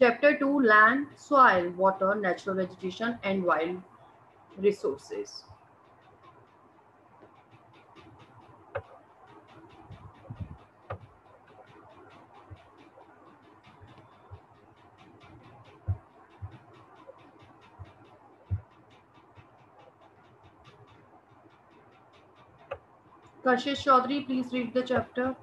Chapter 2 Land, Soil, Water, Natural Vegetation, and Wild Resources. Kashish Chaudhary, please read the chapter.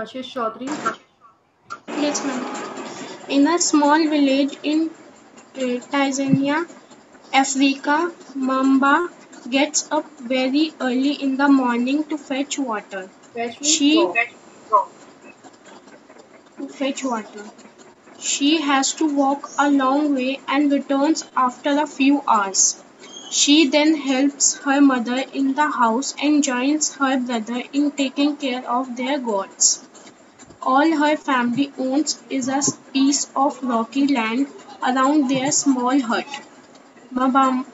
Kashish Chaudhary. Yes, ma'am. In a small village in uh, Tanzania, Africa, Mamba gets up very early in the morning to fetch water. Fetch. She Go. to fetch water. She has to walk a long way and returns after a few hours. She then helps her mother in the house and joins her brother in taking care of their goats. All her family owns is a piece of rocky land around their small hut. Mabam-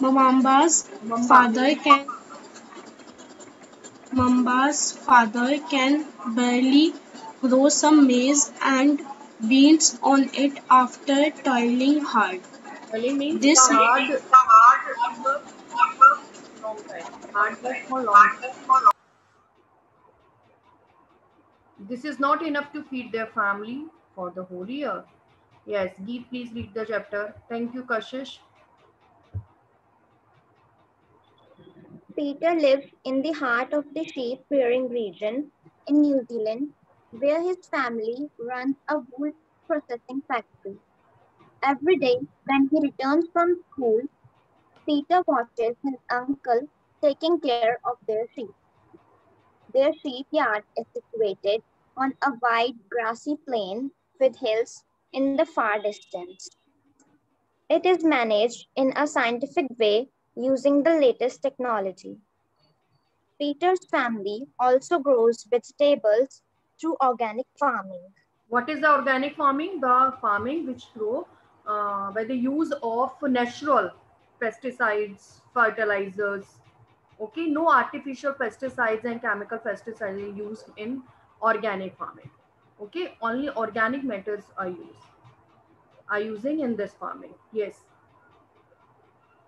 Mambamba's father can Mamba's father can barely grow some maize and beans on it after toiling hard. This- hard, long. This is not enough to feed their family for the whole year. Yes, Geet, please read the chapter. Thank you, Kashish. Peter lives in the heart of the sheep rearing region in New Zealand, where his family runs a wool processing factory. Every day, when he returns from school, Peter watches his uncle taking care of their sheep. Their sheep yard is situated on a wide grassy plain with hills in the far distance. It is managed in a scientific way using the latest technology. Peter's family also grows vegetables through organic farming. What is the organic farming? The farming which grow uh, by the use of natural pesticides, fertilizers. Okay, no artificial pesticides and chemical pesticides are used in organic farming. Okay, only organic methods are used. Are using in this farming. Yes.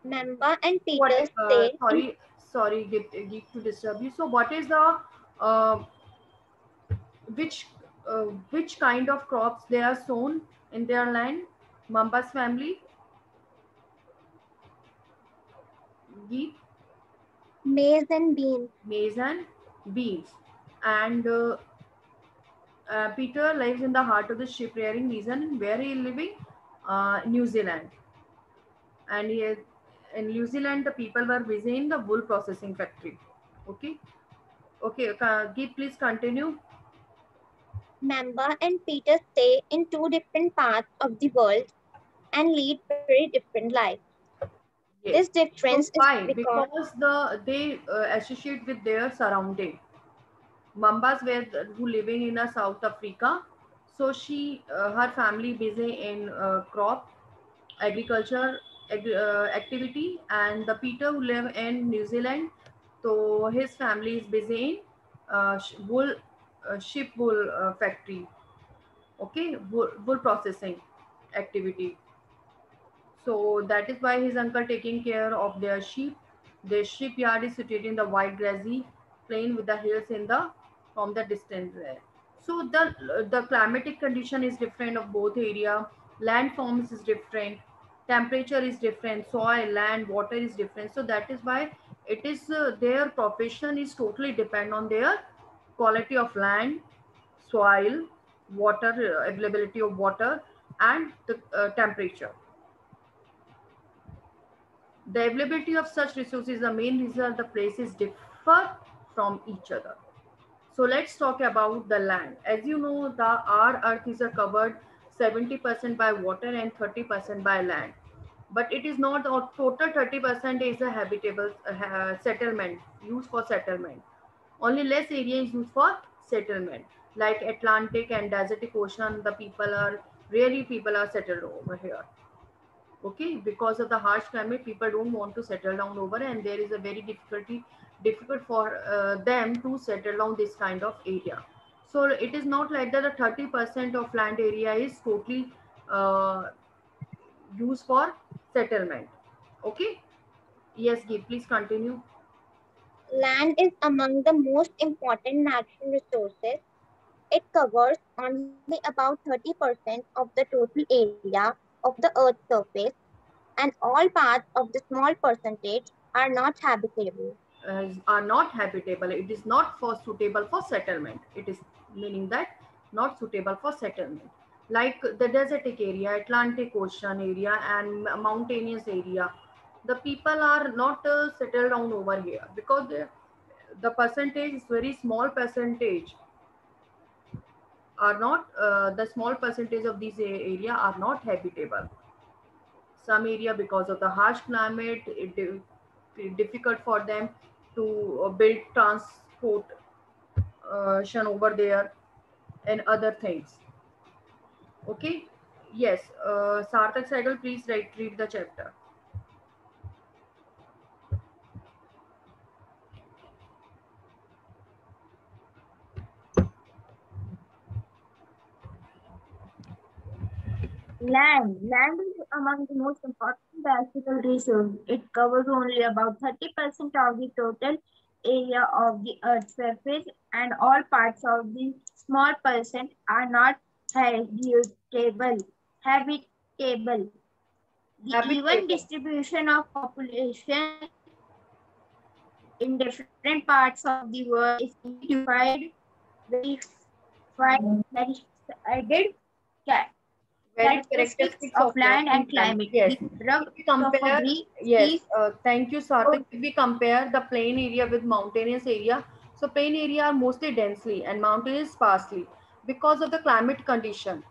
Mamba and What? Peter Uh, sorry, sorry, get, get to disturb you. So, what is the uh, which uh, which kind of crops they are sown in their land? Mamba's family. Geet, maize and beans. maize and beans. And uh, uh, Peter lives in the heart of the sheep rearing region. Where he is living? Uh, New Zealand. And he is, in New Zealand, the people were busy in the wool processing factory. Okay. Okay, uh, Geet, please continue. Mamba and Peter stay in two different parts of the world and lead very different lives. Yes. This difference So why? is because Because the they uh, associate with their surrounding. Mambas were who living in a South Africa, so she uh, her family busy in uh, crop, agriculture ag- uh, activity, and the Peter who live in New Zealand, so his family is busy in uh, wool uh, sheep wool uh, factory. Okay, wool, wool processing activity. So that is why his uncle taking care of their sheep. Their sheep yard is situated in the wide grassy plain with the hills in the from the distance there. So the the climatic condition is different of both area. Land forms is different. Temperature is different. Soil, land, water is different. So that is why it is uh, their profession is totally depend on their quality of land, soil, water uh, availability of water, and the uh, temperature. The availability of such resources is the main reason the places differ from each other. So let's talk about the land. As you know, the our earth is covered 70% by water and 30% by land. But it is not a total 30% is a habitable uh, settlement used for settlement. Only less area is used for settlement. Like Atlantic and Desertic Ocean, the people are really people are settled over here. Okay because of the harsh climate people don't want to settle down over and there is a very difficulty difficult for uh, them to settle down this kind of area. So it is not like that the 30 percent of land area is totally uh, used for settlement. Okay? Yes Gee, please continue. Land is among the most important natural resources. It covers only about 30% of the total area of the Earth's surface, and all parts of the small percentage are not habitable. uh, are not habitable. It is not for suitable for settlement. It is meaning that not suitable for settlement. Like the desertic area atlantic ocean area and mountainous area the people are not uh, settled down over here because the, the percentage is very small percentage are not uh, the small percentage of these area are not habitable. Some area because of the harsh climate it di- difficult for them to uh, build transport uh, over there and other things. Okay? Yes uh, sarthak Sehgal, please write read the chapter Land. Land is among the most important biological resource. It covers only about 30% of the total area of the Earth's surface and all parts of the small percent are not habitable. Habitable. The Habitable. even distribution of population in different parts of the world is divided, verified, verified, very characteristics of land and climate. yes. Drug if we compare yes uh, thank you sarthak if we compare the plain area with mountainous area so plain area are mostly densely and mountainous sparsely because of the climate condition.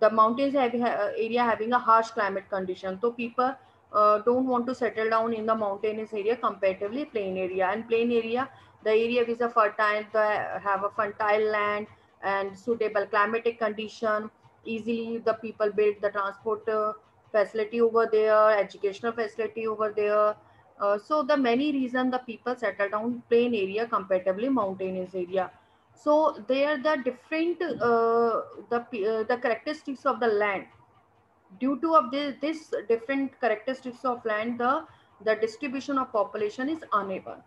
The mountains have ha- area having a harsh climate condition. So people uh, don't want to settle down in the mountainous area comparatively plain area. And plain area the area is a fertile the have a fertile land and suitable climatic condition easily the people build the transport uh, facility over there educational facility over there. Uh, so the many reason the people settle down plain area comparatively mountainous area. So there the different uh, the uh, the characteristics of the land. Due to of this, this different characteristics of land the the distribution of population is uneven.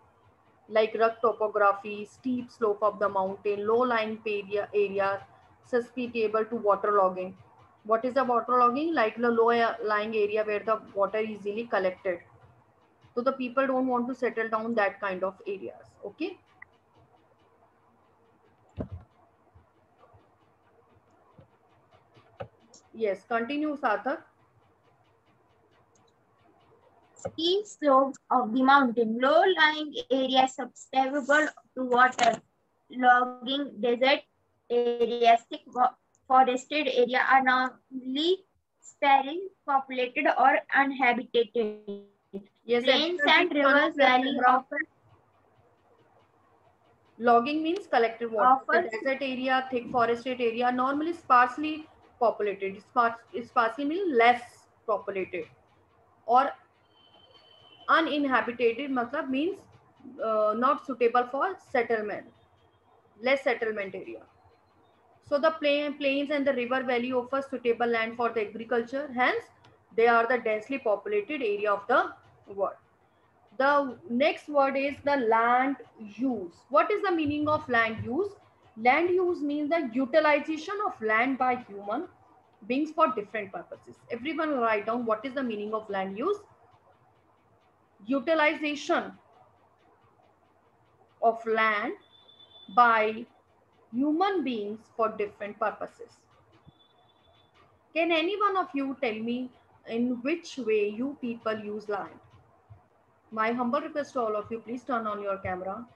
Like rugged topography steep slope of the mountain low lying area areas susceptible to waterlogging what is the waterlogging like the low lying area where the water easily collected. So the people don't want to settle down that kind of areas okay? Yes continue sarthak steep slopes of the mountain, low-lying areas susceptible to water, logging desert areas, thick forested area are normally sparing populated or uninhabited. yes everyone and rivers valley offer Logging means collective water. The desert area, thick forested area, normally sparsely populated. Spars- sparsely means less populated. Or uninhabited matlab means uh, not suitable for settlement. Less settlement area. So the plain, plains and the river valley offer suitable land for the agriculture. Hence, they are the densely populated area of the world. The next word is the land use. What is the meaning of land use? Land use means the utilization of land by human beings for different purposes. Everyone write down what is the meaning of land use. Utilization of land by human beings for different purposes. Can any one of you tell me in which way you people use land? My humble request to all of you, please turn on your camera.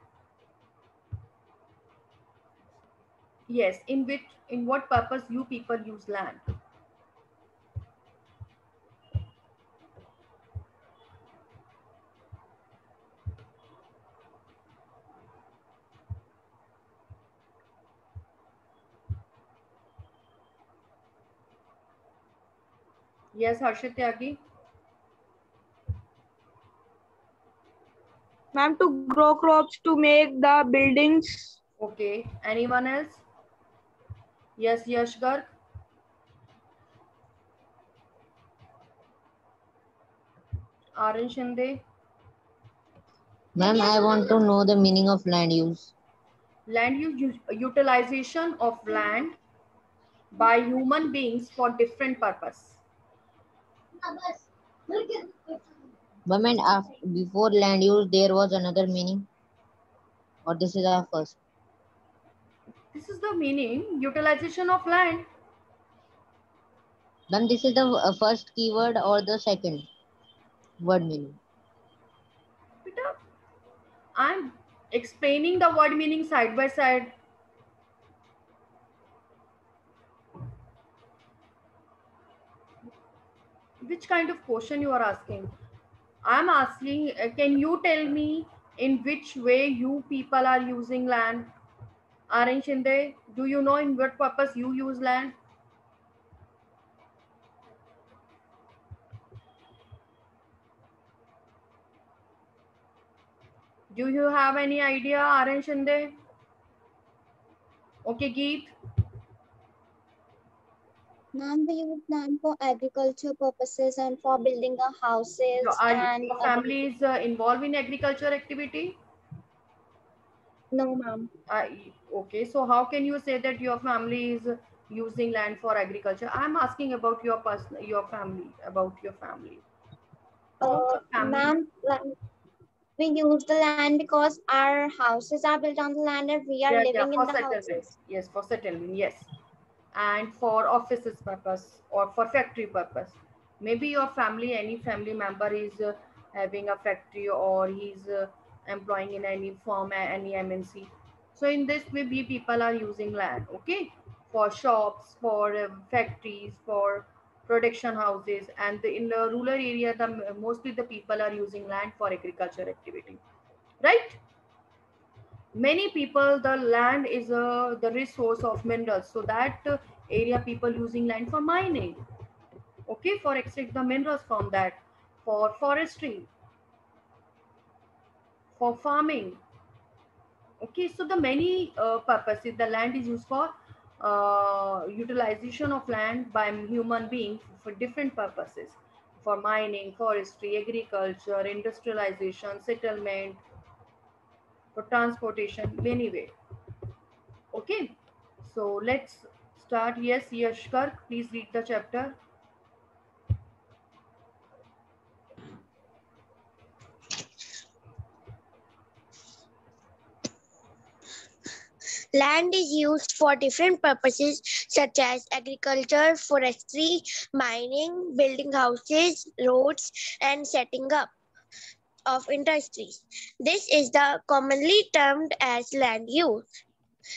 Yes, in which, in what purpose you people use land? Yes, Harshit Tyagi. Ma'am, to grow crops, to make the buildings. Okay. Anyone else? Yes, Yashgar. Arun Shinde. Ma'am, I want to know the meaning of land use. Land use, utilization of land by human beings for different purpose. But ma'am, after, before land use, there was another meaning. Or this is our first. This is the meaning utilization of land. Then this is the uh, first keyword or the second word meaning. Beta, I'm explaining the word meaning side by side. Which kind of question you are asking? I'm asking, uh, can you tell me in which way you people are using land? Arun Shinde, do you know in what purpose you use land? Do you have any idea, Arun Shinde? Okay, Geet. Ma'am, we use land for agriculture purposes and for building our houses So Are and your family is uh, involved in agriculture activity? no, ma'am. Uh, okay, so how can you say that your family is using land for agriculture? I'm asking about your person, your family, about your family. Uh, family. ma'am, we use the land because our houses are built on the land and we are Yeah, yeah, living for in the settlement. houses. Yes, for settlement, yes. And for offices purpose or for factory purpose. Maybe your family, any family member is uh, having a factory or he's uh, employing in any firm, any MNC. So in this way, we people are using land, okay? For shops, for uh, factories, for production houses, and the, in the rural area, the mostly the people are using land for agriculture activity, right? Many people the land is uh, the resource of minerals. So that uh, area people using land for mining. Okay for extract the minerals from that. For forestry. For farming. Okay so the many uh, purposes the land is used for uh, utilization of land by human being for different purposes. For mining forestry agriculture industrialization settlement for transportation. Many way okay. So let's start. Yes yashkar please read the chapter. Land is used for different purposes such as agriculture, forestry, mining, building houses, roads, and setting up of industries. This is the commonly termed as land use.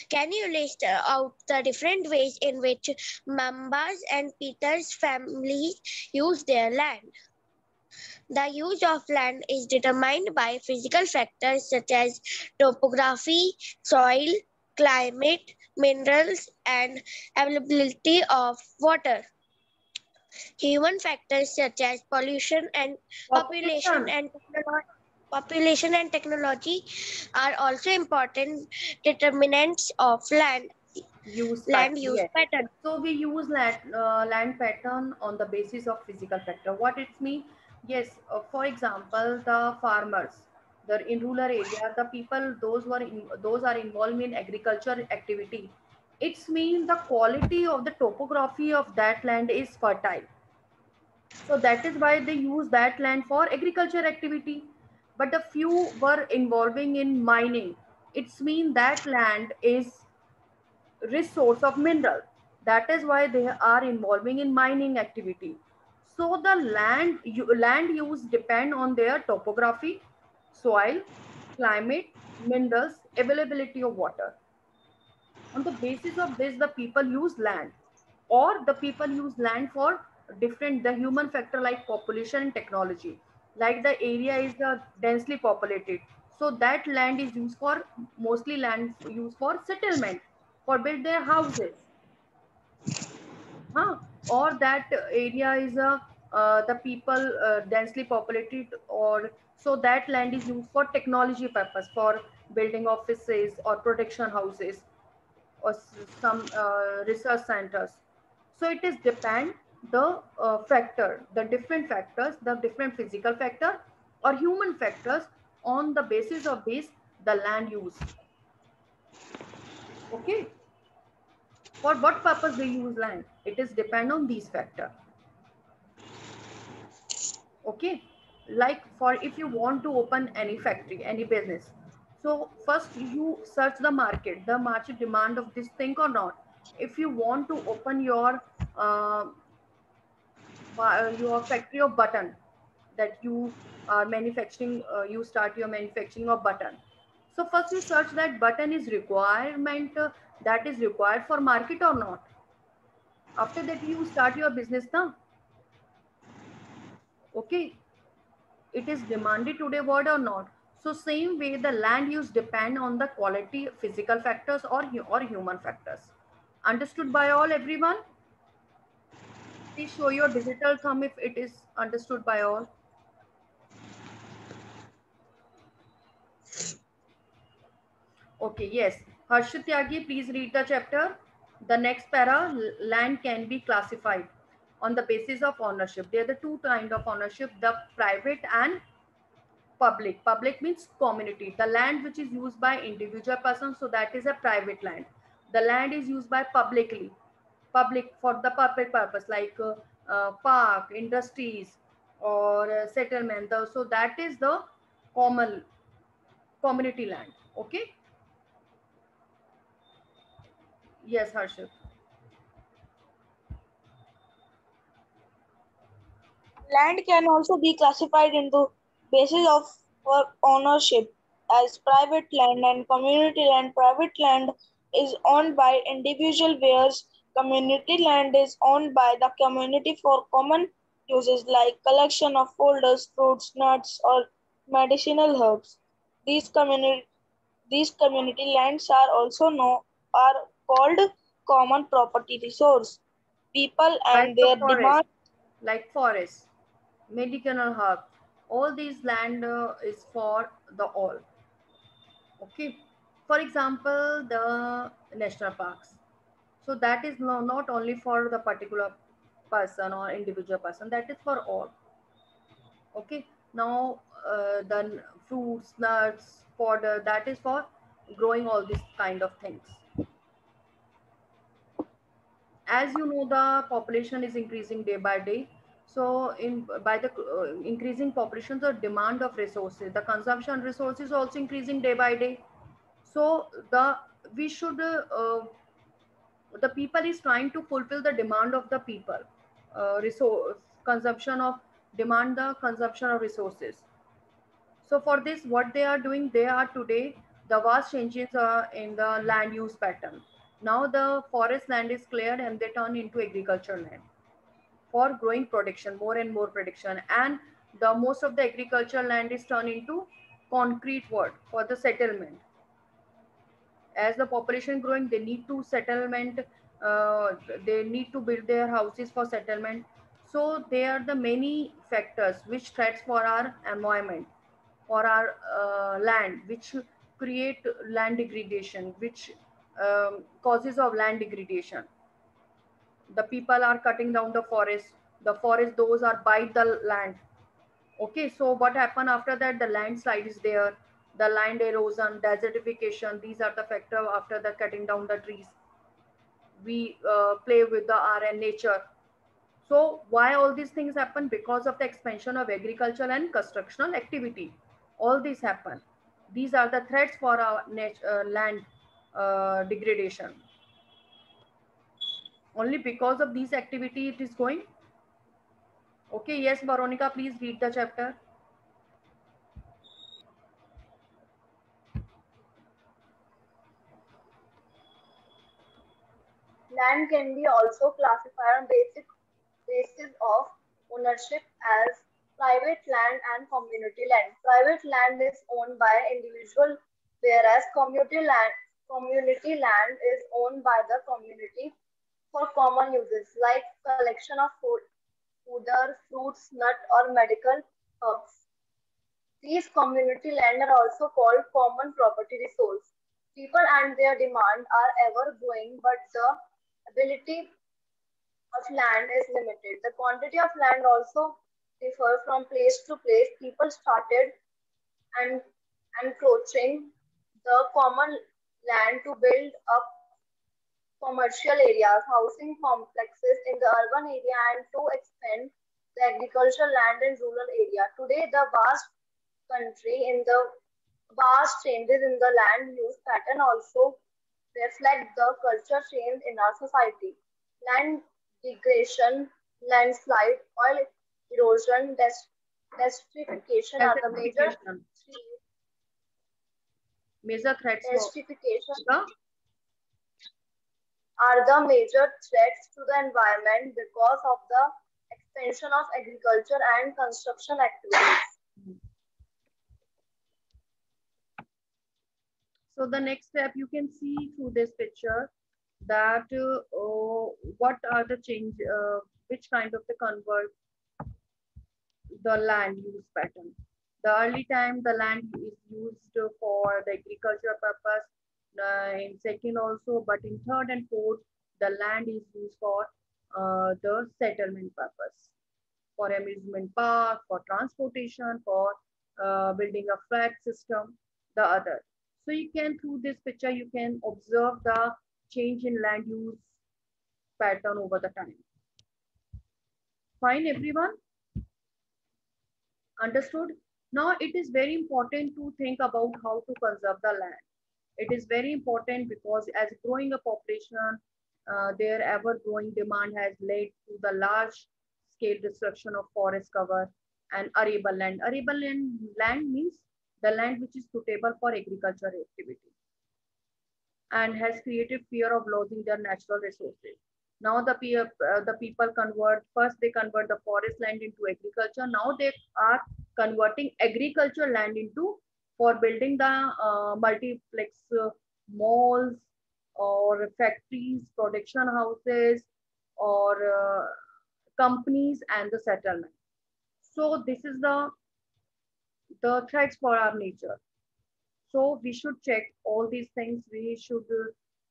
Can you list uh, out the different ways in which Mambas and Peter's families use their land? The use of land is determined by physical factors such as topography, soil, climate, minerals, and availability of water. Human factors such as pollution and population and population and technology are also important determinants of land use land pattern, use yes. pattern. so we use land uh, land pattern on the basis of physical factor what it means yes uh, for example the farmers the in rural area the people those who are in, those are involved in agriculture activity it's means the quality of the topography of that land is fertile. So that is why they use that land for agriculture activity. But a few were involving in mining. It's means that land is resource of mineral. That is why they are involving in mining activity. So the land land use depend on their topography soil climate minerals availability of water on the basis of this the people use land. Or the people use land for different the human factor like population and technology. Like the area is uh, densely populated. So that land is used for mostly land used for settlement for build their houses. Huh? or that area is a uh, the people uh, densely populated or So that land is used for technology purpose, for building offices or production houses or some uh, research centers. So it is depend the uh, factor, the different factors, the different physical factor or human factors on the basis of this, the land use. Okay. For what purpose they use land? It is depend on these factor. Okay. Like for if you want to open any factory, any business. So first you search the market, the market demand of this thing or not. If you want to open your uh, your factory of button that you are manufacturing, uh, you start your manufacturing of button. So first you search that button is requirement uh, that is required for market or not. After that you start your business now. Okay. It is demanded today what or not. So same way the land use depend on the quality physical factors or, or human factors. Understood by all everyone? Please show your digital thumb if it is understood by all. Okay, yes. Harshit please read the chapter. The next para, land can be classified on the basis of ownership. There are the two kind of ownership, the private and public. Public means community. The land which is used by individual person, so that is a private land. The land is used by publicly, public for the public purpose like uh, uh, park, industries or uh, settlement. So that is the common community land. Okay. Yes, Harshit. Land can also be classified into basis of ownership as private land and community land. Private land is owned by individual whereas community land is owned by the community for common uses like collection of folders, fruits, nuts, or medicinal herbs. These community these community lands are also known are called common property resource. People and like their forest, demand. like forest, medicinal herb, all these land uh, is for the all. Okay. For example, the national parks. So that is no, not only for the particular person or individual person, that is for all. Okay. Now uh, the fruits, nuts, fodder, that is for growing all these kind of things as you know the population is increasing day by day so in by the uh, increasing population the demand of resources the consumption resources also increasing day by day. So the we should uh, the people is trying to fulfill the demand of the people uh, resource consumption of demand the consumption of resources. So for this what they are doing they are today the vast changes are in the land use pattern. Now the forest land is cleared and they turn into agriculture land for growing production, more and more production. And the most of the agricultural land is turned into concrete work for the settlement. As the population growing, they need to settlement, uh, they need to build their houses for settlement. So there are the many factors which threats for our environment, for our uh, land, which create land degradation, which um, causes of land degradation. The people are cutting down the forest. The forest, those are bite the land. Okay, so what happened after that? The landslide is there. The land erosion, desertification. These are the factor after the cutting down the trees. We uh, play with the R and nature. So why all these things happen? Because of the expansion of agricultural and constructional activity. All these happen. These are the threats for our uh, land uh, degradation. Only because of these activity it is going. Okay, yes, Veronica, please read the chapter. Land can be also classified on basic basis of ownership as private land and community land. Private land is owned by individual, whereas community land community land is owned by the community for common uses like collection of food, fodder, fruits, nut or medical herbs. These community land are also called common property resource. People and their demand are ever growing, but the ability of land is limited. The quantity of land also differ from place to place. People started and encroaching the common land to build up commercial areas, housing complexes in the urban area and to expand the agricultural land in rural area. Today, the vast country in the vast changes in the land use pattern also reflect the culture change in our society. Land degradation, landslide, oil erosion, desertification are the major major threats desertification are the major threats to the environment because of the expansion of agriculture and construction activities. So the next step you can see through this picture that uh, what are the change, uh, which kind of the convert the land use pattern. The early time the land is used for the agriculture purpose. Uh, in second also, but in third and fourth, the land is used for uh, the settlement purpose, for amusement park, for transportation, for uh, building a flat system, the other. So you can, through this picture, you can observe the change in land use pattern over the time. Fine, everyone? Understood? Now it is very important to think about how to conserve the land. It is very important because as growing a population, uh, their ever growing demand has led to the large scale destruction of forest cover and arable land. Arable land, land means the land which is suitable for agricultural activity and has created fear of losing their natural resources. Now the, uh, the people convert, first they convert the forest land into agriculture. Now they are converting agricultural land into for building the uh, multiplex uh, malls or factories, production houses or uh, companies and the settlement. So this is the, the threats for our nature. So we should check all these things. We should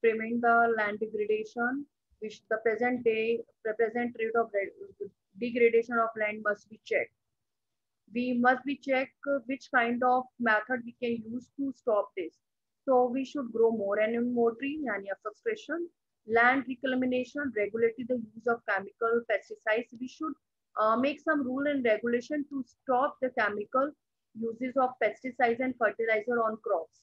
prevent the land degradation. Which the present day, the present rate of degradation of land must be checked. We must be check which kind of method we can use to stop this. So we should grow more and more tree, yani afforestation, land reclamation, regulating the use of chemical pesticides. We should uh, make some rule and regulation to stop the chemical uses of pesticides and fertilizer on crops.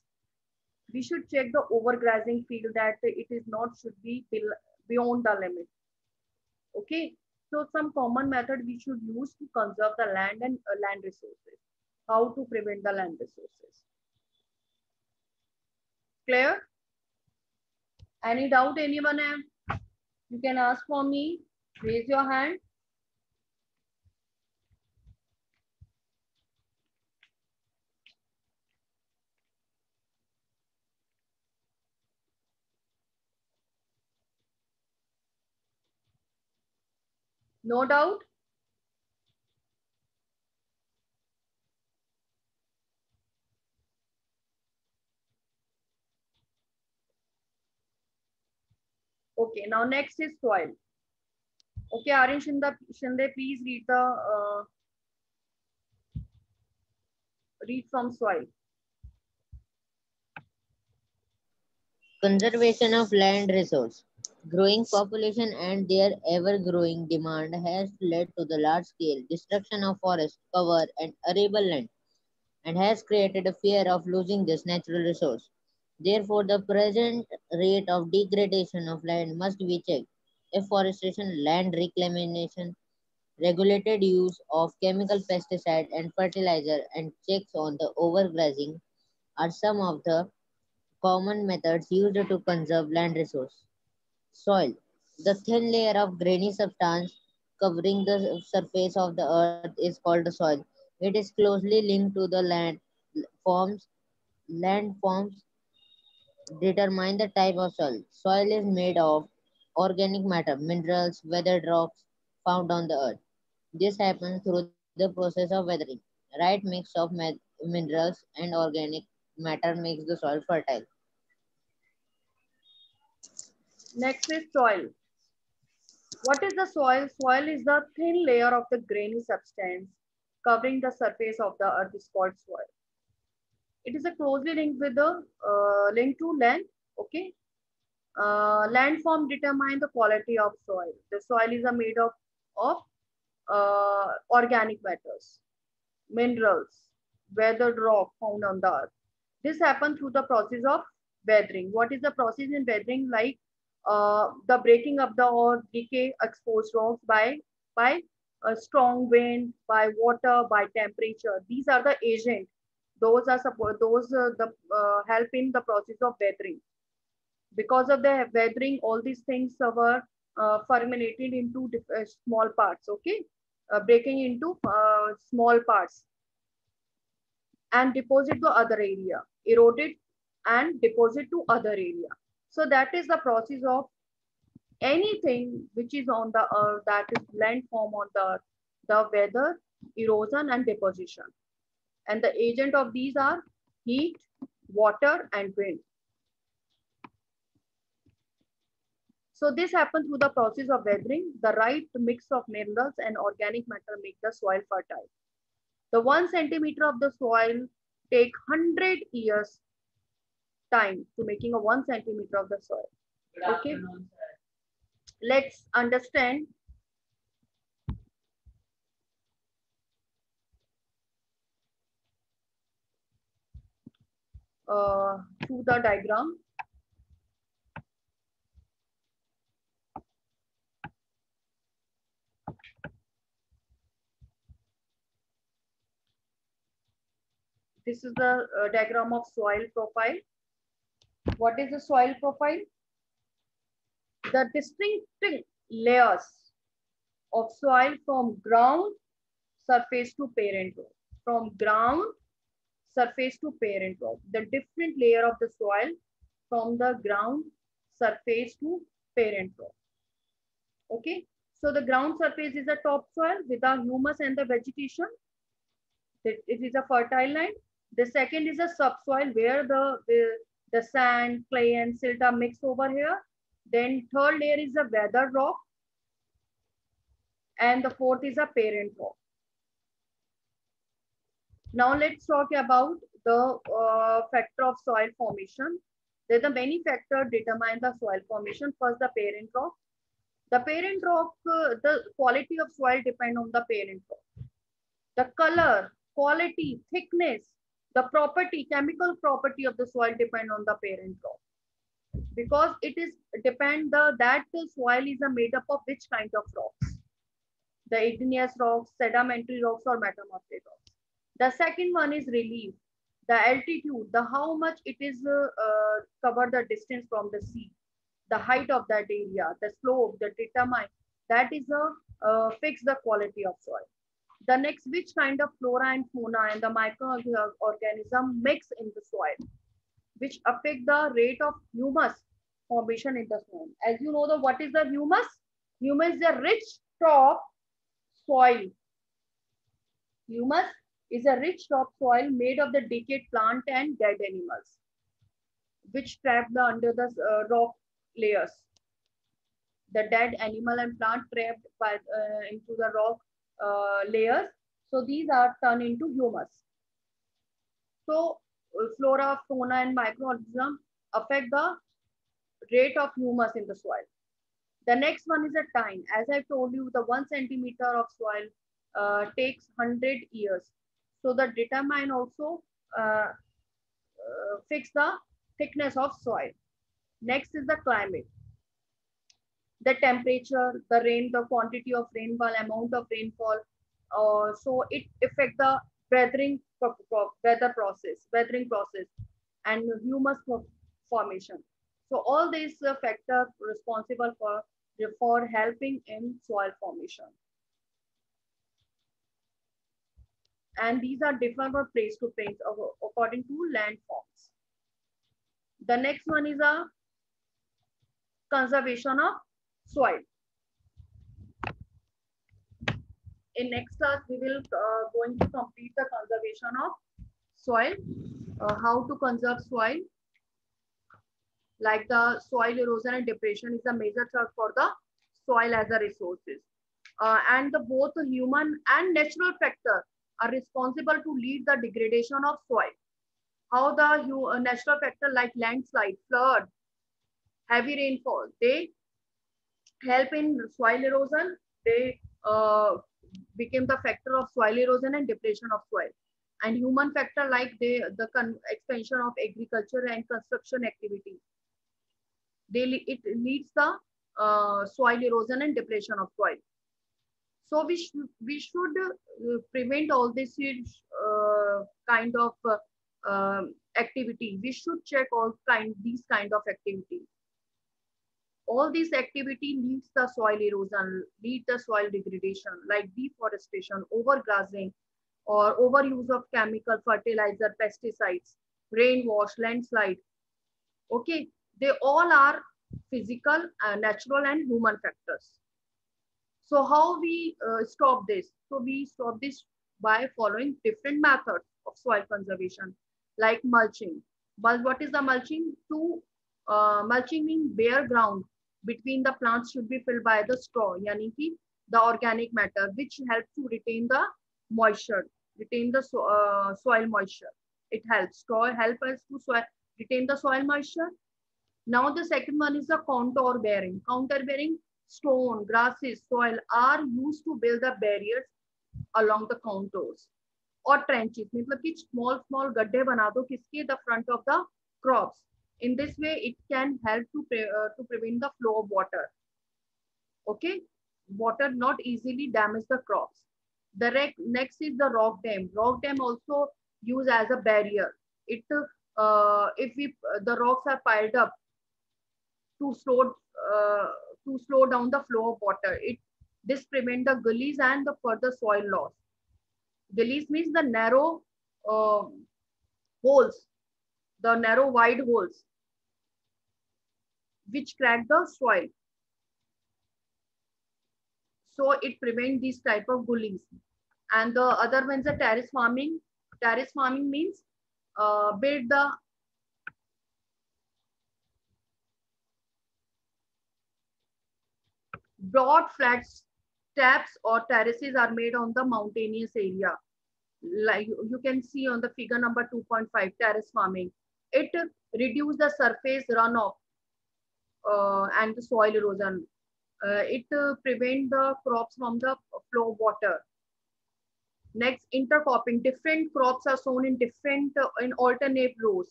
We should check the overgrazing field that it is not should be beyond the limit. Okay, so some common method we should use to conserve the land and uh, land resources. How to prevent the land resources. Clear? Any doubt anyone have? You can ask for me. Raise your hand. No doubt? Okay, now next is soil. Okay, Aryan Shinde, Shinde please read the uh, read from soil. Conservation of land resource. Growing population and their ever-growing demand has led to the large-scale destruction of forest cover and arable land and has created a fear of losing this natural resource. Therefore, the present rate of degradation of land must be checked. Afforestation, land reclamation, regulated use of chemical pesticide and fertilizer, and checks on the overgrazing are some of the common methods used to conserve land resource. Soil. The thin layer of grainy substance covering the surface of the earth is called the soil. It is closely linked to the land forms. Land forms determine the type of soil. Soil is made of organic matter, minerals, weathered rocks found on the earth. This happens through the process of weathering. Right mix of minerals and organic matter makes the soil fertile. Next is soil. What is the soil? Soil is the thin layer of the grainy substance covering the surface of the earth is called soil. It is a closely linked with the uh, linked to land. Okay. Uh, landform determine the quality of soil. The soil is a made of of uh, organic matters, minerals, weathered rock found on the earth. This happens through the process of weathering. What is the process in weathering? Like uh, the breaking up the or decay exposed rocks by by a strong wind, by water, by temperature. These are the agent. Those are support. Those uh, the uh, help in the process of weathering. Because of the weathering, all these things were uh, fermented into uh, small parts. Okay, uh, breaking into small parts and deposit to other area, eroded and deposit to other area. So that is the process of anything which is on the earth that is landform on the earth, the weather, erosion and deposition. And the agent of these are heat, water and wind. So this happens through the process of weathering. The right mix of minerals and organic matter make the soil fertile. The one centimeter of the soil take 100 years time to making a one centimeter of the soil. Okay. Let's understand uh, through the diagram. This is the uh, diagram of soil profile. What is the soil profile? The distinct layers of soil from ground surface to parent rock. From ground surface to parent rock. The different layer of the soil from the ground surface to parent rock. Okay. So the ground surface is a topsoil with the humus and the vegetation. It is a fertile land. The second is a subsoil where the, the, the sand, clay and silt are mixed over here. Then third layer is a weathered rock. And the fourth is a parent rock. Now let's talk about the uh, factor of soil formation. There are many factors determine the soil formation. First, the parent rock. The parent rock, uh, the quality of soil depend on the parent rock. The color, quality, thickness, the property, chemical property of the soil depend on the parent rock. Because it is depend the that the soil is a made up of which kind of rocks. The igneous rocks, sedimentary rocks or metamorphic rocks. The second one is relief. The altitude, the how much it is uh, uh, cover the distance from the sea, the height of that area, the slope, the determine, that is a uh, fix the quality of soil. The next, which kind of flora and fauna and the microorganism mix in the soil, which affect the rate of humus formation in the soil. As you know, the what is the humus? Humus is a rich top soil. Humus is a rich top soil made of the decayed plant and dead animals, which trap the under the uh, rock layers. The dead animal and plant trapped by uh, into the rock layers. So these are turned into humus. So uh, flora, fauna, and microorganisms affect the rate of humus in the soil. The next one is a time. As I told you, the one centimeter of soil uh, takes 100 years. So the determine also uh, uh, fix the thickness of soil. Next is the climate. The temperature, the rain, the quantity of rainfall, amount of rainfall. Uh, so it affect the weathering weather process, weathering process, and humus formation. So all these uh, factors responsible for for helping in soil formation. And these are different from place to place according to landforms. The next one is a conservation of soil. In next class, we will uh, going to complete the conservation of soil. Uh, how to conserve soil? Like the soil erosion and depression is a major threat for the soil as a resources. Uh, and the both human and natural factor are responsible to lead the degradation of soil. How the natural factor like landslide flood heavy rainfall they help in soil erosion they uh, became the factor of soil erosion and depletion of soil and human factor like they, the expansion of agriculture and construction activity. They, it leads the uh, soil erosion and depletion of soil. So we, sh we should uh, prevent all this uh, kind of uh, um, activity. We should check all kind these kind of activities. All this activity leads the soil erosion, lead the soil degradation like deforestation, overgrazing, or overuse of chemical fertilizer, pesticides, rain wash, landslide. Okay, they all are physical, uh, natural and human factors. So how we uh, stop this? So we stop this by following different methods of soil conservation like mulching. But what is the mulching? To uh, mulching means bare ground between the plants should be filled by the straw, yani ki the organic matter, which helps to retain the moisture retain the so, uh, soil moisture. It helps. Straw help us to soil, retain the soil moisture. Now the second one is the contour bearing. Contour bearing stone, grasses, soil are used to build the barriers along the contours or trenches. मतलब कि small small गड्ढे बना दो किसके the front of the crops. In this way, it can help to pre uh, to prevent the flow of water. Okay, water not easily damage the crops. The next is the rock dam. Rock dam also used as a barrier. It uh, if we the rocks are piled up to slow uh, to slow down the flow of water. It this prevent the gullies and the further soil loss. Gullies means the narrow uh, holes, the narrow wide holes which crack the soil. So it prevents these type of gullies. And the other ones are terrace farming. Terrace farming means uh, build the broad flat steps or terraces are made on the mountainous area. Like you can see on the figure number 2.5, terrace farming. It reduce the surface runoff and the soil erosion uh, it uh, prevent the crops from the flow water. Next, intercropping. Different crops are sown in different, uh, in alternate rows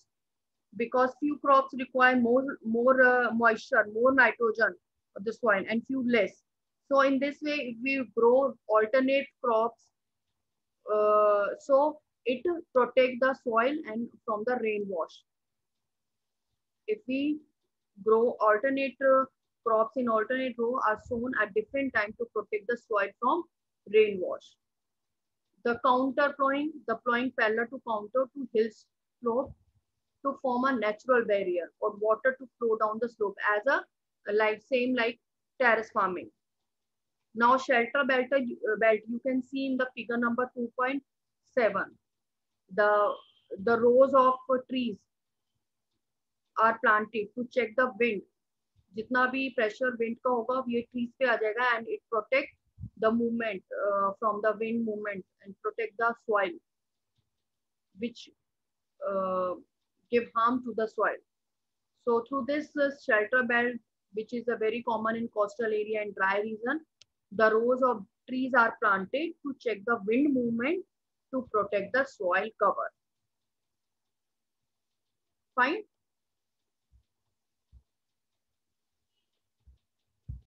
because few crops require more, more uh, moisture, more nitrogen of the soil and few less. So in this way, if we grow alternate crops, uh, so it protect the soil and from the rain wash. If we grow alternate uh, crops in alternate row are sown at different times to protect the soil from rain wash. The contour plowing, the plowing parallel to contour to hill slope to form a natural barrier or water to flow down the slope as a like same like terrace farming. Now shelter belt, uh, belt you can see in the figure number 2.7. The, the rows of trees are planted to check the wind. जितना भी pressure wind का होगा ये trees पे आ जाएगा and it protect the movement from the wind movement and protect the soil which give harm to the soil so through this shelter belt which is a very common in coastal area and dry region the rows of trees are planted to check the wind movement to protect the soil cover fine